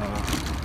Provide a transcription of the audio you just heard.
Uh,